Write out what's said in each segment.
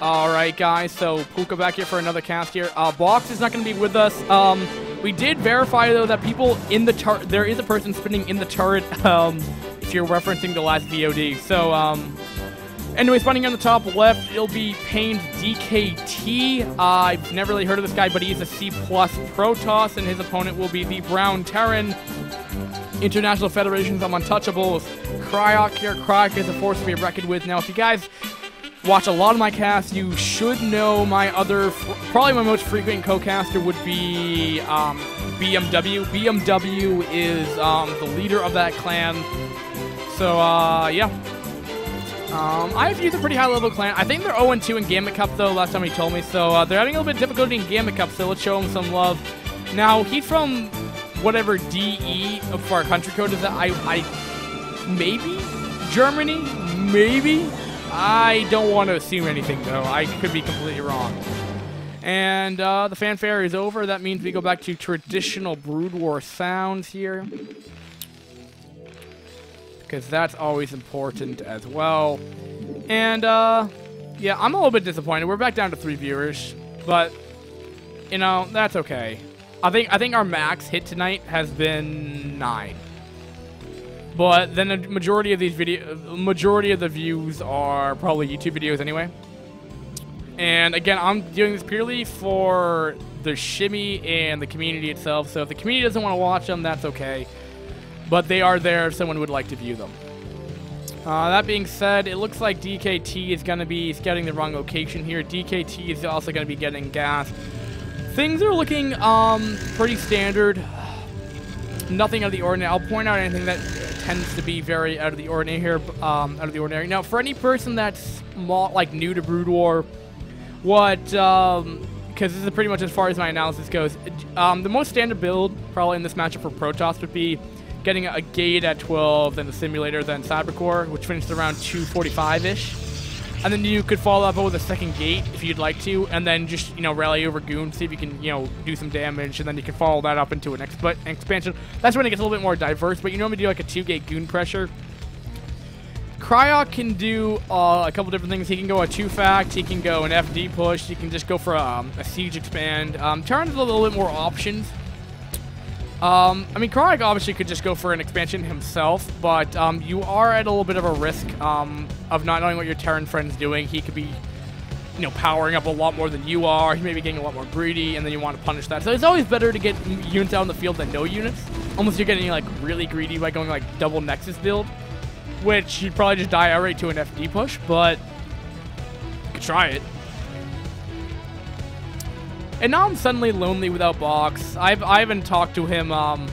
Alright, guys, so Puka back here for another cast here. Uh, Box is not going to be with us. Um, we did verify, though, that people in the turret, there is a person spinning in the turret, um, if you're referencing the last VOD. So, um, anyway, spinning on the top left, it'll be Payne's DKT. Uh, I've never really heard of this guy, but he's a C plus Protoss, and his opponent will be the Brown Terran. International Federations of Untouchables. Cryoc here. Cryoc is a force to be reckoned with. Now, if you guys watch a lot of my casts, you should know my other, probably my most frequent co-caster would be um, BMW. BMW is um, the leader of that clan. So, uh, yeah. Um, I've used a pretty high-level clan. I think they're 0-2 in Gambit Cup, though, last time he told me. So, uh, they're having a little bit of difficulty in Gambit Cup, so let's show them some love. Now, he's from whatever DE for our country code is that. I, I, maybe Germany, maybe. I don't want to assume anything though. I could be completely wrong. And uh, the fanfare is over. That means we go back to traditional Brood War sounds here. Because that's always important as well. And, uh, yeah, I'm a little bit disappointed. We're back down to three viewers. But, you know, that's okay. I think I think our max hit tonight has been nine. But then the majority of these video, majority of the views are probably YouTube videos anyway. And again, I'm doing this purely for the shimmy and the community itself. So if the community doesn't want to watch them, that's okay. But they are there if someone would like to view them. Uh, that being said, it looks like DKT is going to be scouting the wrong location here. DKT is also going to be getting gas. Things are looking um, pretty standard. Nothing out of the ordinary. I'll point out anything that tends to be very out of the ordinary here. Um, out of the ordinary. Now, for any person that's like new to Brood War, what because um, this is pretty much as far as my analysis goes. Um, the most standard build probably in this matchup for Protoss would be getting a gate at 12, then the simulator, then Cybercore, which finished around 245-ish. And then you could follow up with a second gate if you'd like to, and then just, you know, rally over Goon, see if you can, you know, do some damage, and then you can follow that up into an exp expansion. That's when it gets a little bit more diverse, but you normally do like a two-gate Goon pressure. Cryoc can do uh, a couple different things. He can go a two-fact, he can go an FD push, he can just go for um, a siege expand. Um, Terran has a little bit more options. Um, I mean, Cryoc obviously could just go for an expansion himself, but um, you are at a little bit of a risk um, of not knowing what your Terran friend's doing. He could be, you know, powering up a lot more than you are. He may be getting a lot more greedy, and then you want to punish that. So it's always better to get units out in the field than no units. unless you're getting, like, really greedy by going, like, double Nexus build, which you'd probably just die outright to an FD push, but you could try it. And now I'm suddenly lonely without Box. I've, I haven't talked to him um,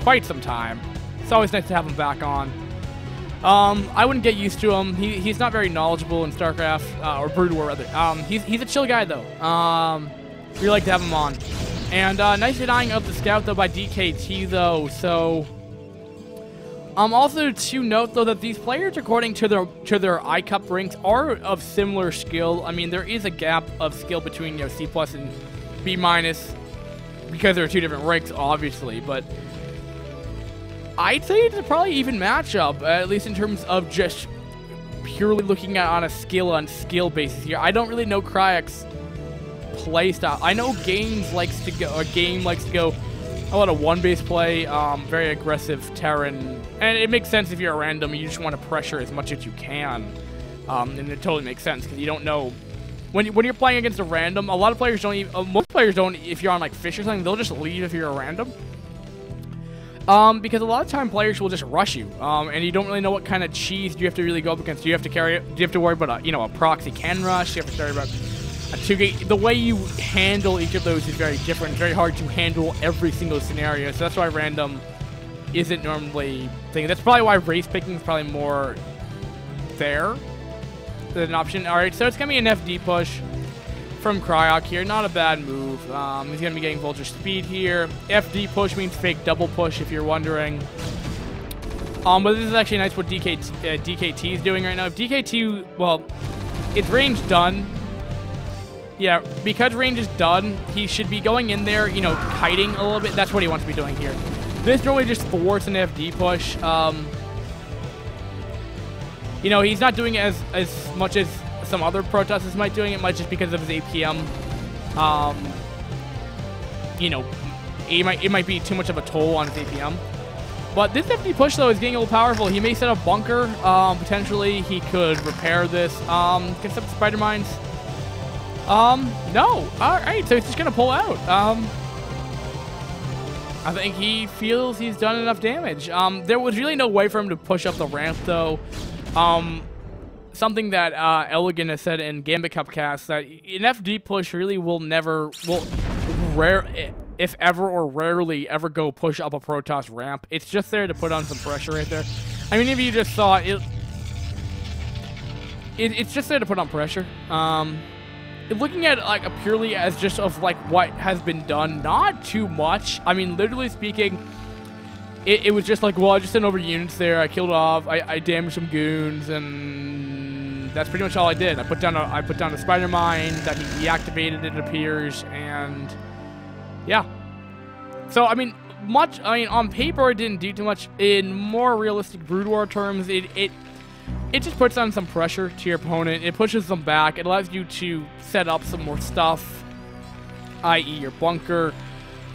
quite some time. It's always nice to have him back on. Um, I wouldn't get used to him. He, he's not very knowledgeable in StarCraft, uh, or Brood War, rather. Um, he's, he's a chill guy, though. Um, we like to have him on. And uh, nice denying of the Scout, though, by DKT, though. So, um, also to note though that these players, according to their to their iCCup ranks, are of similar skill. I mean, there is a gap of skill between you know C plus and B minus because there are two different ranks, obviously. But I'd say it's a probably even matchup, at least in terms of just purely looking at on a skill on skill basis here. I don't really know Cryoc's play style. I know Games likes to go. A game likes to go a lot of one-base play, um, very aggressive Terran, and it makes sense if you're a random, you just want to pressure as much as you can, um, and it totally makes sense, because you don't know, when, when you're playing against a random, a lot of players don't even, uh, most players don't, if you're on like Fish or something, they'll just leave if you're a random, um, because a lot of time players will just rush you, um, and you don't really know what kind of cheese do you have to really go up against. Do you have to carry? Do you have to worry about a, you know, a proxy can rush? Do you have to worry about The way you handle each of those is very different. very hard to handle every single scenario. So that's why random isn't normally thing. That's probably why race picking is probably more there than an option. All right, so it's gonna be an FD push from Cryoc here. Not a bad move. Um, he's gonna be getting Vulture speed here. FD push means fake double push, if you're wondering. Um, but this is actually nice what DKT, uh, DKT is doing right now. If DKT, well, it's range done, yeah, because range is done, he should be going in there, you know, kiting a little bit. That's what he wants to be doing here. This normally just thwarts an FD push. Um, you know, he's not doing as, as much as some other Protosses might doing it might just because of his APM. Um, you know, it might it might be too much of a toll on his APM. But this FD push though is getting a little powerful. He may set up bunker. Um, potentially he could repair this. Um, get some spider mines. Um, no. All right, so he's just gonna pull out. Um, I think he feels he's done enough damage. Um, there was really no way for him to push up the ramp though. Um, something that uh, Elegant has said in Gambit Cupcast that an FD push really will never will rare if ever or rarely ever go push up a Protoss ramp. It's just there to put on some pressure right there. I mean, if you just saw it, it it's just there to put on pressure. Um, looking at it like a purely as just of like what has been done, not too much. I mean, literally speaking, it, it was just like, well, I just sent over units there. I killed off. I, I damaged some goons, and that's pretty much all I did. I put down a I put down a spider mine that he deactivated. It appears, and yeah. So I mean, much. I mean, on paper, it didn't do too much. In more realistic Brood War terms, it it it just puts on some pressure to your opponent. It pushes them back. It allows you to set up some more stuff, i.e., your bunker.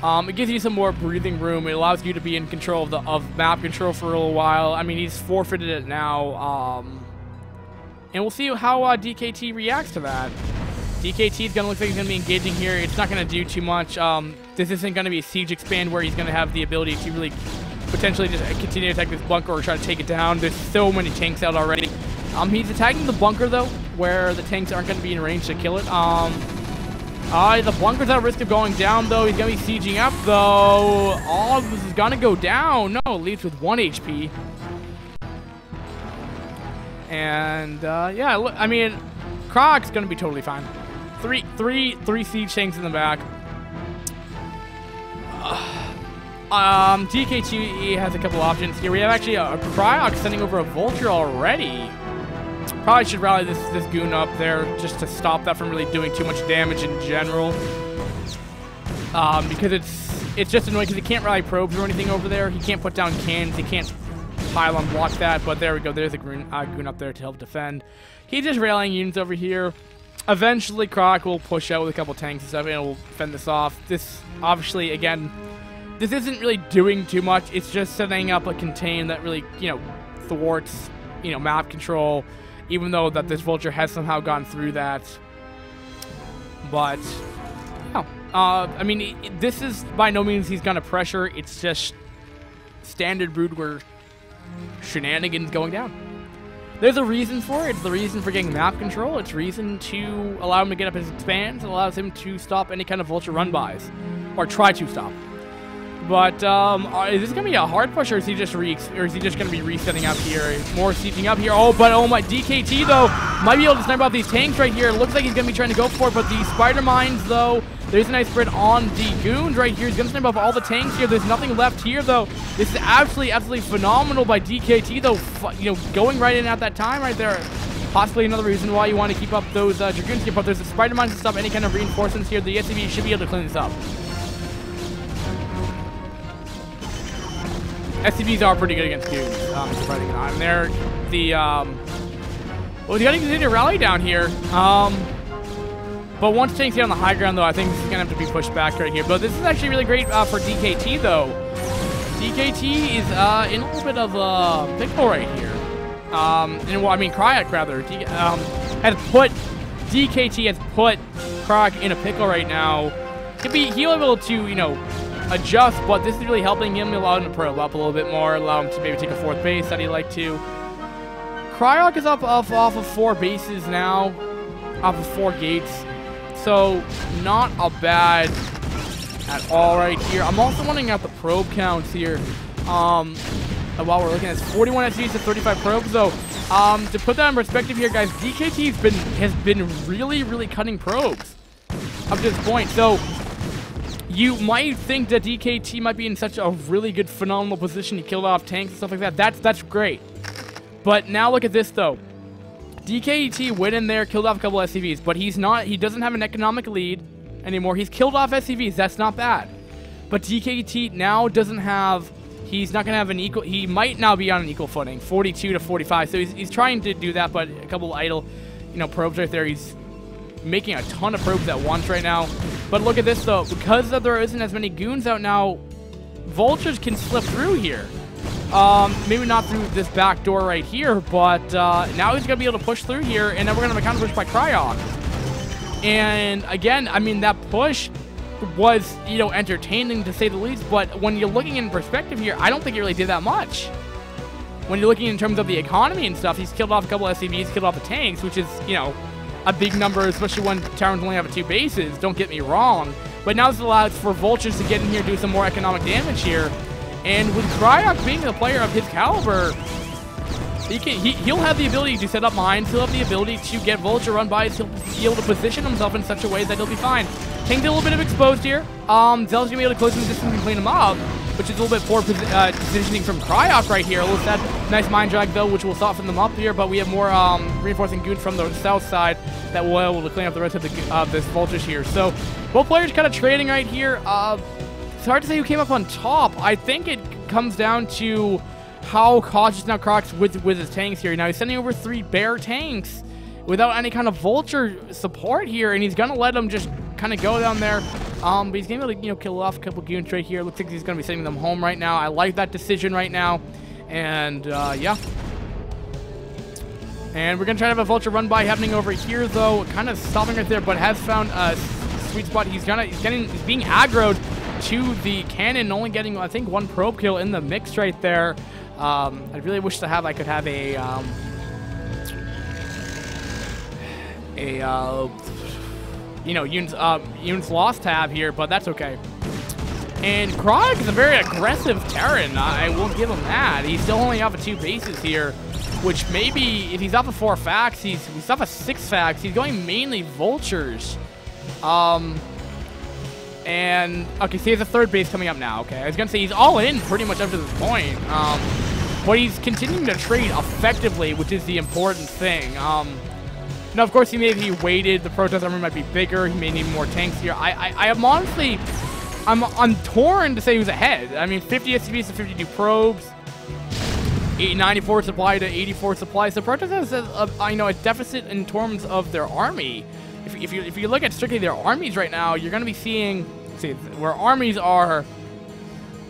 Um, it gives you some more breathing room. It allows you to be in control of the of map control for a little while. I mean, he's forfeited it now, um, and we'll see how uh, DKT reacts to that. DKT is going to look like he's going to be engaging here. It's not going to do too much. Um, this isn't going to be a siege expand where he's going to have the ability to really potentially just continue to attack this bunker or try to take it down. There's so many tanks out already. Um, he's attacking the bunker, though, where the tanks aren't going to be in range to kill it. Um, uh, the bunker's at risk of going down, though. He's going to be sieging up, though. All this is going to go down. No, leaves with 1 HP. And, uh, yeah, look, I mean, Croc's going to be totally fine. Three, three, three siege tanks in the back. Um, DKT has a couple options here. We have actually a, a sending over a Vulture already. Probably should rally this, this goon up there just to stop that from really doing too much damage in general. Um, because it's it's just annoying because he can't rally probes or anything over there. He can't put down cans. He can't pile on block that. But there we go. There's a goon, uh, goon up there to help defend. He's just rallying units over here. Eventually, Croc will push out with a couple tanks and stuff, and will fend this off. This, obviously, again, this isn't really doing too much. It's just setting up a contain that really, you know, thwarts, you know, map control, even though that this vulture has somehow gone through that. But, yeah. Uh, I mean, it, this is by no means he's going to pressure. It's just standard Brood War shenanigans going down. There's a reason for it. It's the reason for getting map control. It's reason to allow him to get up his expands. It allows him to stop any kind of vulture run-bys. Or try to stop. But um, uh, is this gonna be a hard push, or is he just re or is he just gonna be resetting up here? More sieging up here. Oh, but oh my DKT though might be able to snipe out these tanks right here. It looks like he's gonna be trying to go for it, but the spider mines though. There's a nice spread on the goons right here. He's gonna snipe off all the tanks here. There's nothing left here though. This is absolutely, absolutely phenomenal by DKT though. you know, going right in at that time right there possibly another reason why you want to keep up those uh, Dragoons here, but there's the Spider Mines to stop any kind of reinforcements here. The SCV should be able to clean this up. SCVs are pretty good against goons, um, not. And they're the, um, well, you gotta continue to rally down here. Um, but once tanks get on the high ground, though, I think this is gonna have to be pushed back right here. But this is actually really great uh, for DKT, though. DKT is uh, in a little bit of a pickle right here. Um, and well, I mean, Cryoc, rather, um, has put, DKT has put Cryoc in a pickle right now. He'll be, he'll be able to, you know, adjust, but this is really helping him, allow him to probe up a little bit more, allow him to maybe take a fourth base that he'd like to. Cryoc is up off, off of four bases now, off of four gates, so not a bad at all right here. I'm also wondering at the probe counts here. Um, while we're looking at 41 SCVs to 35 probes, though. Um, to put that in perspective here, guys, DKT's been has been really, really cutting probes up to this point. So you might think that DKT might be in such a really good, phenomenal position to kill off tanks and stuff like that. That's that's great. But now look at this, though. DKT went in there, killed off a couple SCVs, but he's not, he doesn't have an economic lead anymore. He's killed off SCVs. That's not bad. But DKT now doesn't have, he's not going to have an equal, he might now be on an equal footing, 42 to 45. So he's, he's trying to do that, but a couple idle. you know, probes right there. He's making a ton of probes at once right now. But look at this, though. Because there isn't as many goons out now, vultures can slip through here. Um, maybe not through this back door right here, but uh, now he's going to be able to push through here, and then we're going to have a counter push by Cryoc. And again, I mean, that push was, you know, entertaining to say the least, but when you're looking in perspective here, I don't think he really did that much. When you're looking in terms of the economy and stuff, he's killed off a couple of SCVs, killed off the tanks, which is, you know, a big number, especially when Terrans only have two bases, don't get me wrong. But now this allows for Vultures to get in here do some more economic damage here. And with Cryoc being a player of his caliber, he can, he, he'll have the ability to set up mines. He'll have the ability to get Vulture run by. He'll be able to position himself in such a way that he'll be fine. King's a little bit of exposed here. Um, Zell's going to be able to close him distance and clean him up, which is a little bit poor uh, positioning from Cryoc right here. A little sad. Nice mine drag, though, which will soften them up here, but we have more um, reinforcing goons from the south side that will be able to clean up the rest of the, uh, this Vultures here. So both players kind of trading right here. Uh, it's hard to say who came up on top. I think it comes down to how cautious now Croc's with, with his tanks here. Now he's sending over three bear tanks without any kind of vulture support here, and he's gonna let them just kind of go down there. Um, but he's able to, you know, kill off a couple goons right here. Looks like he's gonna be sending them home right now. I like that decision right now. And, uh, yeah. And we're gonna try to have a vulture run by happening over here, though. Kind of stopping right there, but has found a sweet spot. He's gonna, he's getting, he's being aggroed to the cannon, only getting, I think, one probe kill in the mix right there. Um, I really wish to have, I could have a, um, a, uh, you know, units, uh, units lost tab here, but that's okay. And Krog is a very aggressive Terran. I will give him that. He's still only off of two bases here, which maybe if he's off of four facts, he's, he's off of six facts. He's going mainly vultures. Um, and, okay, so he has a third base coming up now, okay. I was going to say he's all in pretty much up to this point. Um, but he's continuing to trade effectively, which is the important thing. Um, now, of course, he may be weighted. The Protoss army might be bigger. He may need more tanks here. I, I, I am honestly, I'm, I'm torn to say who's ahead. I mean, 50 SCVs to 52 probes. 94 supply to 84 supply. So Protoss has, a, a, I know, a deficit in terms of their army if, if, you if you look at strictly their armies right now, you're going to be seeing see where armies are,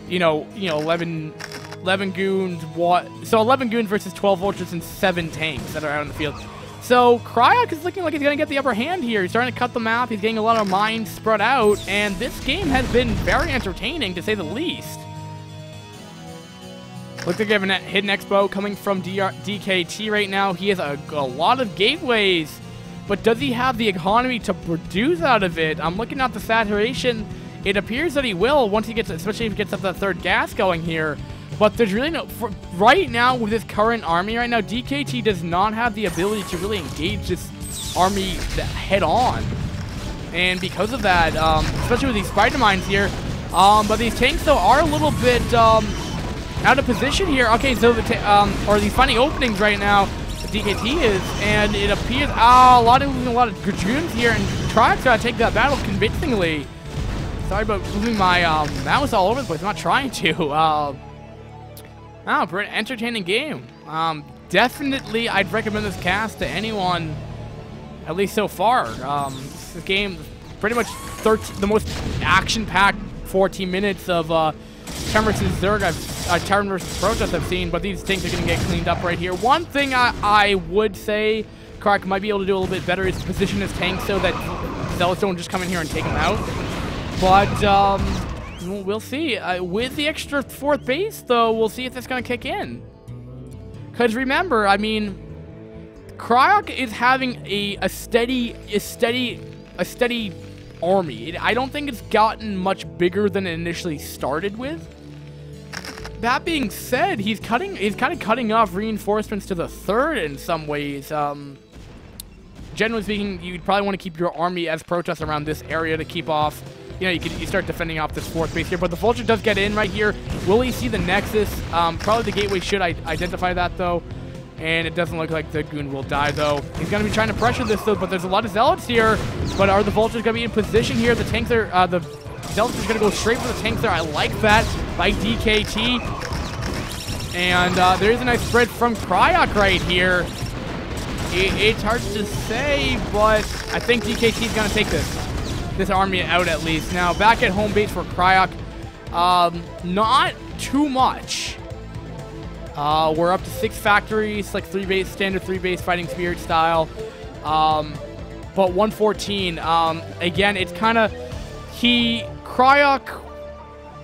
you know, you know, 11, 11 goons. What? So 11 goons versus 12 vultures and seven tanks that are out in the field. So Cryoc is looking like he's going to get the upper hand here. He's starting to cut the map. He's getting a lot of mines spread out, and this game has been very entertaining to say the least. Looks like we have a hidden expo coming from DR DKT right now. He has a, a lot of gateways but does he have the economy to produce out of it? I'm looking at the saturation. It appears that he will once he gets, especially if he gets up the third gas going here. But there's really no, for, right now with this current army right now, DKT does not have the ability to really engage this army head on. And because of that, um, especially with these spider mines here, um, but these tanks though are a little bit um, out of position here. Okay, so the um, or these finding openings right now. DKT is, and it appears oh, a lot of a lot of dragoons here, and trying to take that battle convincingly. Sorry about moving my um, mouse all over the place. I'm not trying to. Uh, oh, pretty entertaining game. Um, definitely, I'd recommend this cast to anyone, at least so far. Um, this game, pretty much 13, the most action-packed 14 minutes of uh, Terran versus Zerg, I've, uh, Terran versus Protoss I've seen, but these things are going to get cleaned up right here. One thing I, I would say Kark might be able to do a little bit better is position his tank so that Zealots don't just come in here and take him out. But, um, we'll see. Uh, with the extra fourth base, though, we'll see if that's going to kick in. Because remember, I mean, Cryoc is having a, a steady, a steady, a steady army. I don't think it's gotten much bigger than it initially started with. That being said, he's cutting, he's kind of cutting off reinforcements to the third in some ways. Um, generally speaking, you'd probably want to keep your army as protests around this area to keep off. You know, you can you start defending off this fourth base here, but the Vulture does get in right here. Will he see the Nexus? Um, probably the Gateway should identify that, though. And it doesn't look like the Goon will die, though. He's going to be trying to pressure this, though, but there's a lot of Zealots here. But are the Vultures going to be in position here? The tanks are, uh, the Zealots are going to go straight for the tanks there. I like that by DKT. And uh, there is a nice spread from Cryoc right here. it, it's hard to say, but I think DKT is going to take this this army out at least. Now, back at home base for Cryoc, um, not too much. Uh, we're up to six factories, like three base, standard three base fighting spirit style. Um, but 114, um, again, it's kind of, he, Cryoc,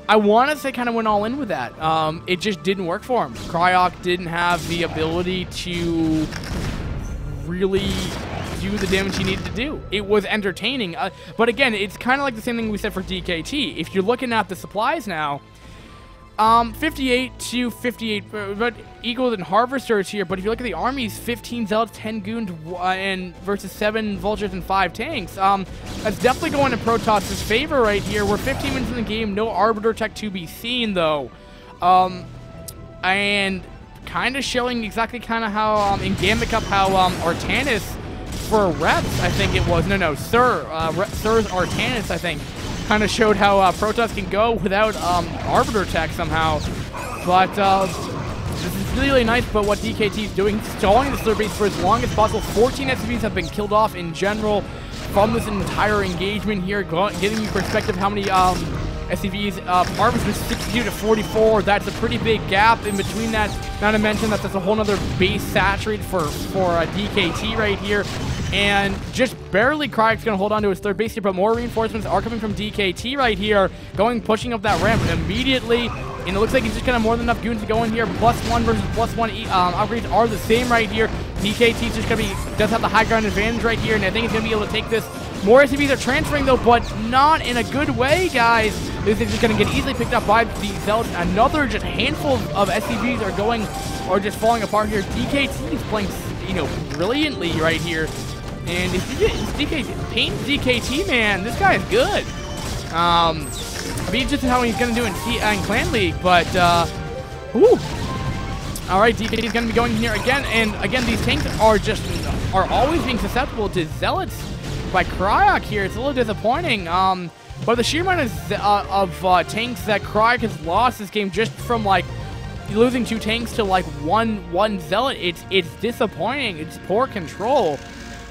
I want to say kind of went all in with that. Um, it just didn't work for him. Cryoc didn't have the ability to really do the damage he needed to do. It was entertaining. Uh, but again, it's kind of like the same thing we said for DKT. If you're looking at the supplies now, um, 58 to 58, uh, but equal than Harvesters here. But if you look at the armies, 15 Zealots, 10 Goons, uh, and versus 7 Vultures and 5 Tanks. Um, that's definitely going in Protoss's favor right here. We're 15 minutes in the game, no Arbiter Tech to be seen, though. Um, and kind of showing exactly kind of how, um, in Gambit Cup, how um, Artanis for reps, I think it was. No, no, Sir, uh, Sir's Artanis, I think, kind of showed how uh, Protoss can go without um, Arbiter Tech somehow. But uh, this is really, really nice, but what DKT is doing, stalling the third base for as long as possible. 14 SCVs have been killed off in general from this entire engagement here, giving you perspective how many um, SCVs. Uh, Harvest 62 to 44. That's a pretty big gap in between that. Not to mention that that's a whole other base saturated for, for uh, DKT right here. And just barely Cryoc's going to hold on to his third base here, but more reinforcements are coming from DKT right here, going, pushing up that ramp immediately. And it looks like he's just kind of more than enough goons to go in here. Plus one versus plus one um, upgrades are the same right here. DKT just going to be, does have the high ground advantage right here, and I think he's going to be able to take this. More SCVs are transferring though, but not in a good way, guys. This is just going to get easily picked up by the Zealots. Another just handful of SCVs are going, or just falling apart here. DKT is playing, you know, brilliantly right here. And it's, it's DKT, Pain DKT, man, this guy is good. Um, I'll be interested how he's going to do in, in Clan League, but, uh, whew. All right, DKT is going to be going here again, and again, these tanks are just, are always being susceptible to Zealots by Cryoc here. It's a little disappointing. Um, but the sheer amount of, uh, of uh, tanks that Cryoc has lost this game just from, like, losing two tanks to, like, one one Zealot, it's, it's disappointing. It's poor control.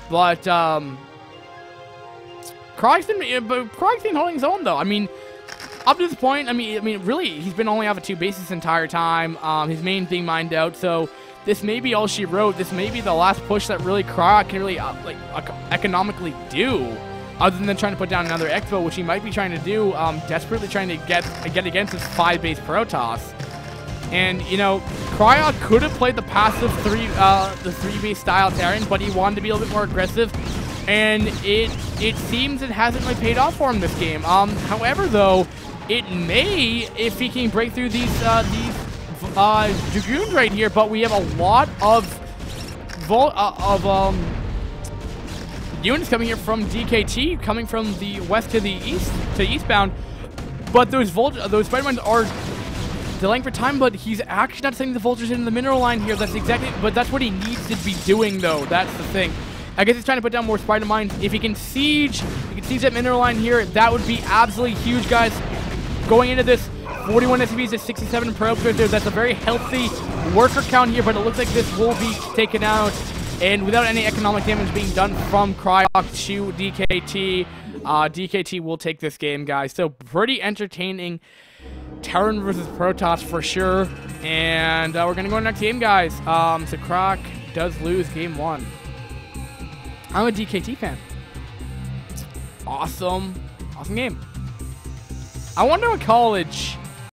But, um... Cryoc's been, but Cryoc's been holding his own, though. I mean, up to this point, I mean, I mean, really, he's been only off of two bases this entire time. Um, his main thing mined out, so this may be all she wrote. This may be the last push that really Cryoc can really uh, like economically do, other than trying to put down another Expo, which he might be trying to do, um, desperately trying to get get against his five base Protoss. And you know, Cryoc could have played the passive three uh, the three base style Terran, but he wanted to be a little bit more aggressive. And it it seems it hasn't really paid off for him this game. Um, however, though, it may if he can break through these uh, these uh, Dragoons right here, but we have a lot of vol uh, of um, units coming here from DKT, coming from the west to the east to eastbound. But those Vult those Spider-Mans are delaying for time, but he's actually not sending the Vultures into the mineral line here. That's exactly, but that's what he needs to be doing, though. That's the thing. I guess he's trying to put down more Spider Mines. If he can siege, he can siege that mineral line here, that would be absolutely huge, guys. Going into this, 41 SCVs at 67 probes That's a very healthy worker count here, but it looks like this will be taken out. And without any economic damage being done from Cryoc to DKT, uh, DKT will take this game, guys. So pretty entertaining. Terran versus Protoss for sure. And uh, we're going to go to next game, guys. Um, so Croc does lose game one. I'm a DKT fan. Awesome. Awesome game. I wonder what college